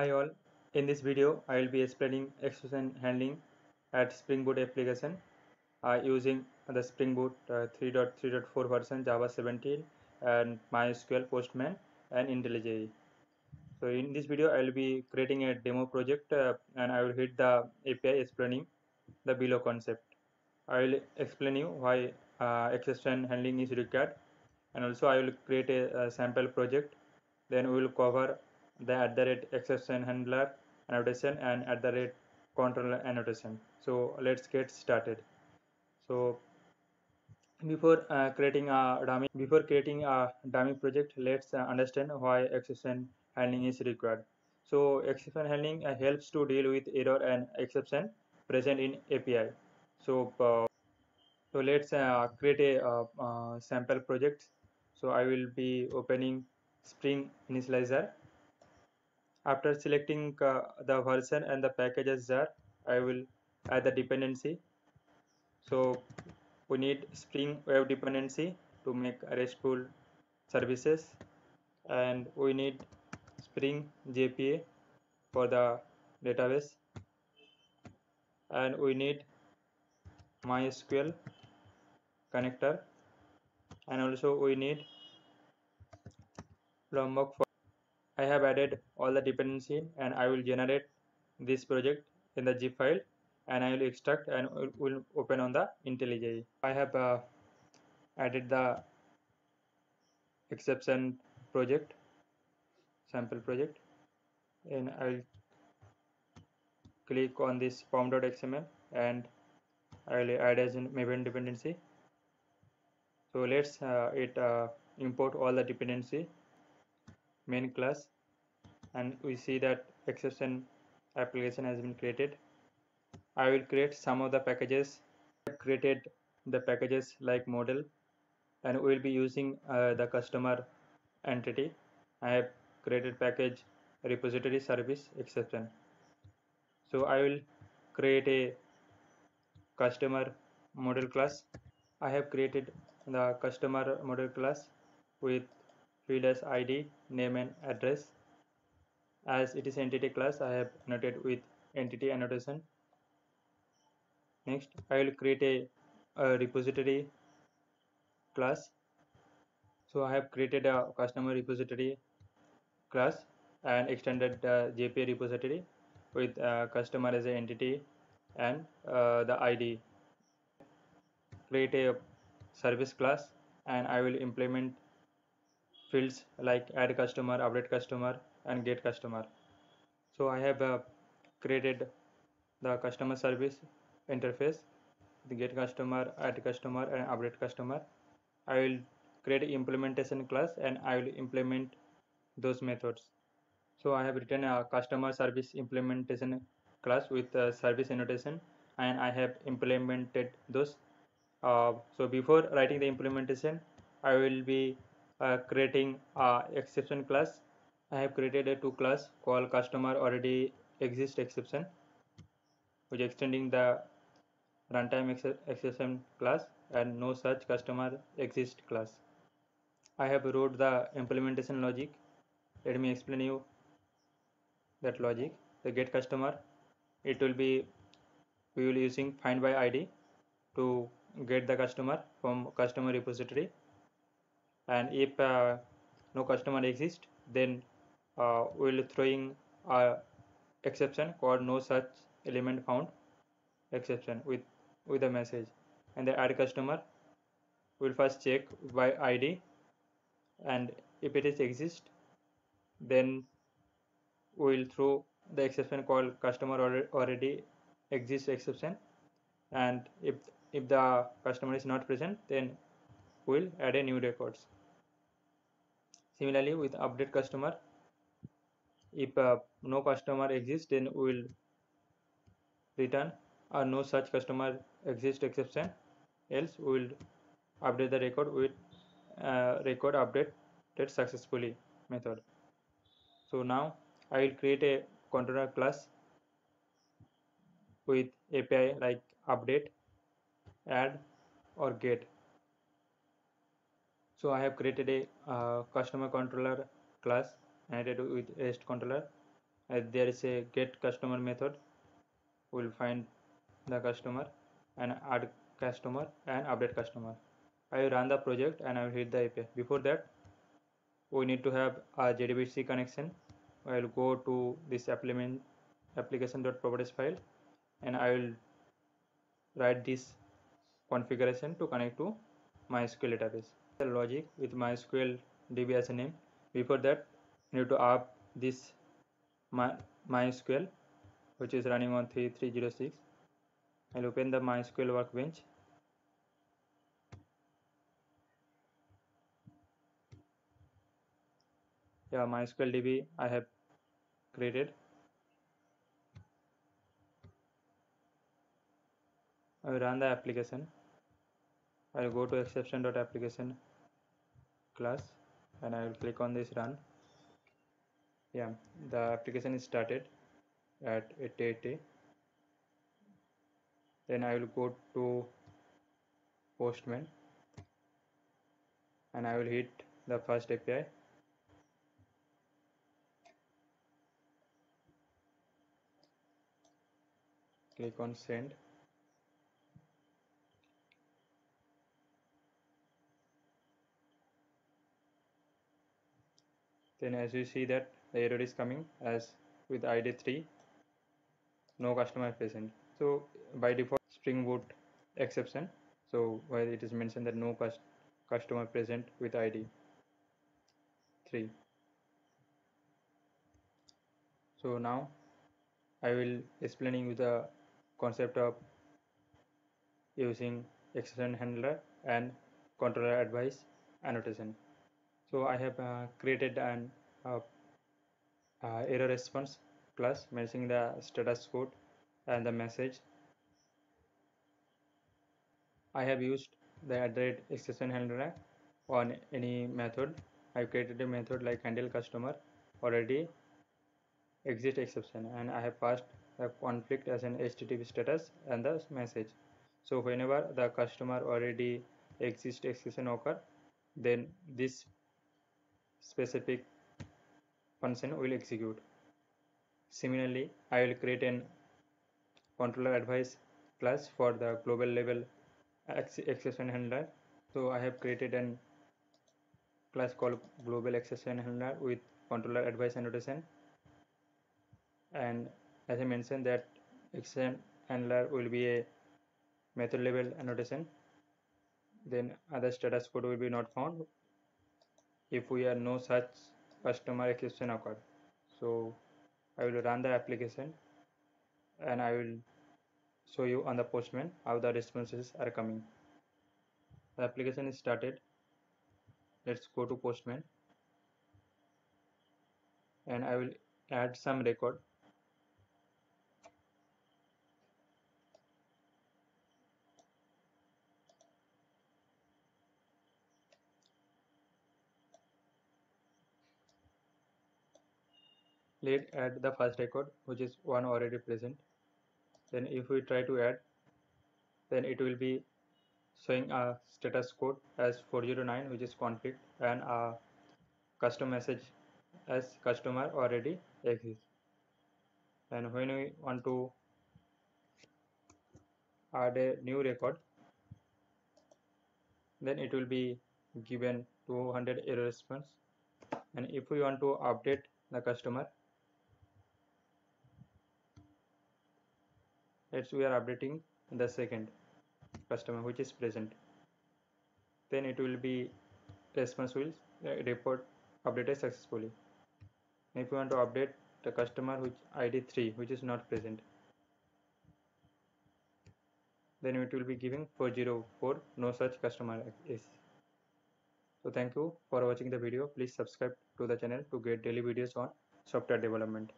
Hi all, in this video I will be explaining exception handling at Spring Boot application uh, using the Spring Boot uh, 3.3.4 version Java 17 and MySQL Postman and IntelliJ. So in this video I will be creating a demo project uh, and I will hit the API explaining the below concept. I will explain you why uh, exception handling is required and also I will create a, a sample project then we will cover the at the rate exception handler annotation and at the rate controller annotation. So let's get started. So before uh, creating a dummy before creating a dummy project let's uh, understand why exception handling is required. So exception handling uh, helps to deal with error and exception present in api so uh, so let's uh, create a uh, sample project. So i will be opening spring initializer after selecting uh, the version and the packages there I will add the dependency. So we need spring web dependency to make RESTful services. And we need spring JPA for the database. And we need MySQL connector. And also we need Lombok for I have added all the dependency and I will generate this project in the zip file and I will extract and will open on the IntelliJ. I have uh, added the exception project sample project and I will click on this pom.xml and I will add as an maven dependency. So let's uh, it uh, import all the dependency main class and we see that exception application has been created. I will create some of the packages I created the packages like model and we will be using uh, the customer entity. I have created package repository service exception. So I will create a customer model class. I have created the customer model class with field as id name and address. As it is entity class i have annotated with entity annotation. Next i will create a, a repository class. So i have created a customer repository class and extended the jpa repository with uh, customer as an entity and uh, the id create a service class and i will implement fields like add customer update customer and get customer. So i have uh, created the customer service interface. The get customer add customer and update customer. I will create implementation class and i will implement those methods. So i have written a customer service implementation class with uh, service annotation and i have implemented those. Uh, so before writing the implementation i will be uh, creating a exception class. I have created a two class called customer already exist exception which extending the runtime ex exception class and no such customer exist class. I have wrote the implementation logic. Let me explain you that logic. The get customer it will be we will using find by id to get the customer from customer repository and if uh, no customer exists then uh, we'll throwing a exception called no such element found exception with with a message. And the add customer will first check by id and if it is exist then we'll throw the exception called customer already exists exception. And if if the customer is not present then we'll add a new records Similarly, with update customer, if uh, no customer exists, then we will return or no such customer exists exception. Else, we will update the record with uh, record updated successfully method. So now I will create a controller class with API like update, add, or get so I have created a uh, customer controller class added with REST controller. As there is a get customer method we'll find the customer and add customer and update customer. I will run the project and I will hit the API before that we need to have a JDBC connection. I will go to this application application.properties file and I will write this configuration to connect to MySQL database. Logic with MySQL DB as a name. Before that, you need to up this My, MySQL, which is running on 3306. I'll open the MySQL workbench. Yeah, MySQL DB I have created. I will run the application. I will go to exception.application class and I will click on this run. Yeah, the application is started at 880. Then I will go to Postman and I will hit the first API. Click on send. Then as you see that the error is coming as with id 3 no customer present so by default spring boot exception. So while it is mentioned that no customer present with id 3 so now i will explaining you the concept of using exception handler and controller advice annotation so I have uh, created an uh, uh, error response class mentioning the status code and the message. I have used the address exception handler on any method. I created a method like handle customer already exit exception and I have passed the conflict as an HTTP status and the message. So whenever the customer already exist exception occur then this specific function will execute. Similarly, I will create an controller advice class for the global level exception handler. So I have created an class called global exception handler with controller advice annotation. And as I mentioned that exception handler will be a method level annotation. Then other status code will be not found if we are no such customer exception occurred so I will run the application and I will show you on the postman how the responses are coming. The application is started. Let's go to postman. And I will add some record let add the first record which is one already present. Then if we try to add then it will be showing a status code as 409 which is conflict and a custom message as customer already exists. And when we want to add a new record then it will be given 200 error response. And if we want to update the customer let's we are updating the second customer which is present. Then it will be response will uh, report updated successfully. If you want to update the customer which id 3 which is not present then it will be giving 404 no such customer is. So thank you for watching the video. Please subscribe to the channel to get daily videos on software development